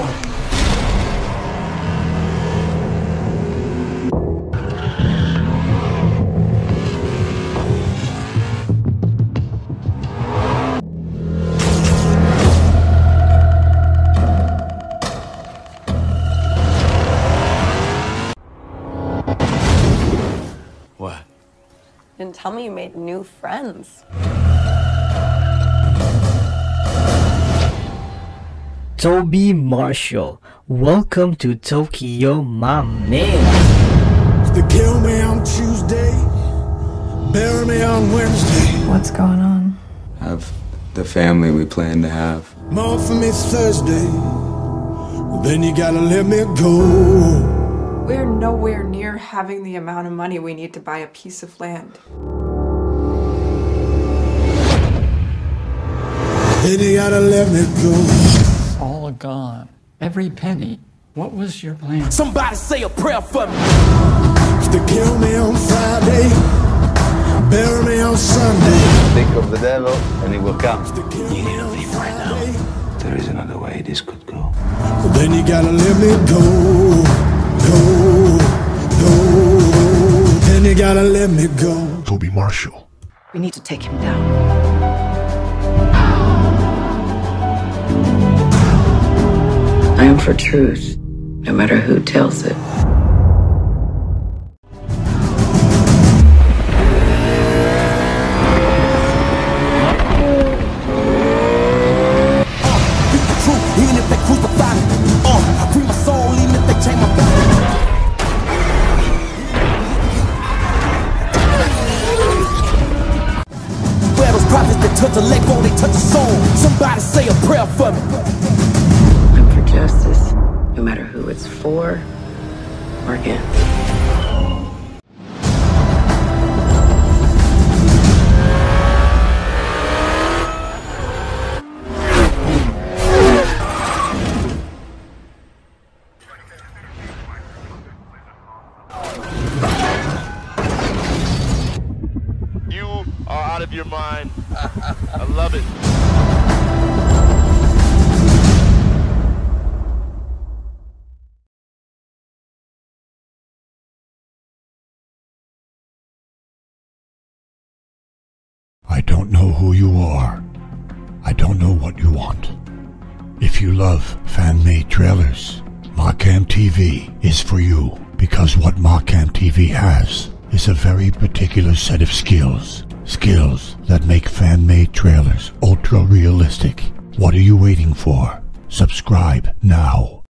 What? Didn't tell me you made new friends. Tobey Marshall, welcome to Tokyo, my man. They kill me on Tuesday, bury me on Wednesday. What's going on? Have the family we plan to have. More for me Thursday. Well, then you gotta let me go. We're nowhere near having the amount of money we need to buy a piece of land. Then you gotta let me go. All gone. Every penny. What was your plan? Somebody say a prayer for me. They kill me on Friday, bury me on Sunday. Think of the devil and he will come. You need to leave right now. There is another way this could go. Well, then you gotta let me go, go, go. Then you gotta let me go. Tobey Marshall. We need to take him down. For truth, no matter who tells it. Prophets that touch a leg they touch a soul. Somebody say a prayer for me. For or against. You are out of your mind. I love it. Don't know who you are. I don't know what you want. If you love fan-made trailers, Markham TV is for you because what Markham TV has is a very particular set of skills. Skills that make fan-made trailers ultra realistic. What are you waiting for? Subscribe now.